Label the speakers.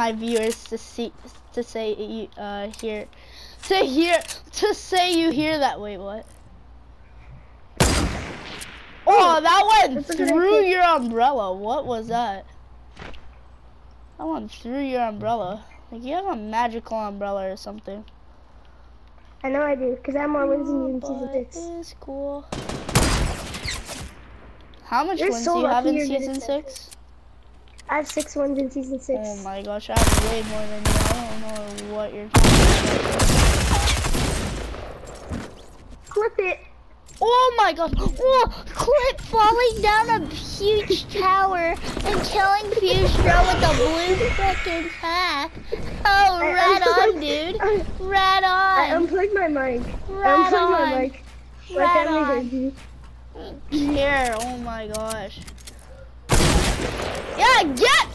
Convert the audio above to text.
Speaker 1: my viewers to see to say you uh hear to hear to say you hear that. Wait, what? Oh, that went
Speaker 2: That's a good
Speaker 1: through your umbrella. What was that? That went through your umbrella. Like you have a magical umbrella or something.
Speaker 2: I know I do, because I have more wins than you in season six.
Speaker 1: it's cool. How much
Speaker 2: You're
Speaker 1: wins
Speaker 2: so
Speaker 1: do you have in
Speaker 2: you're good at
Speaker 1: season six?
Speaker 2: I have six wins in season six.
Speaker 1: Oh my gosh, I have way more than you. I don't know what you're talking about.
Speaker 2: Clip it.
Speaker 1: Oh my god! Oh, Clip falling down a huge tower and killing Fusro with a blue freaking pack. Oh,
Speaker 2: I
Speaker 1: right on, dude.
Speaker 2: I,
Speaker 1: Right
Speaker 2: I unplugged my mic. I
Speaker 1: Right
Speaker 2: unplugged
Speaker 1: on.
Speaker 2: my mic.
Speaker 1: Right on. Here, oh my gosh. Yeah, get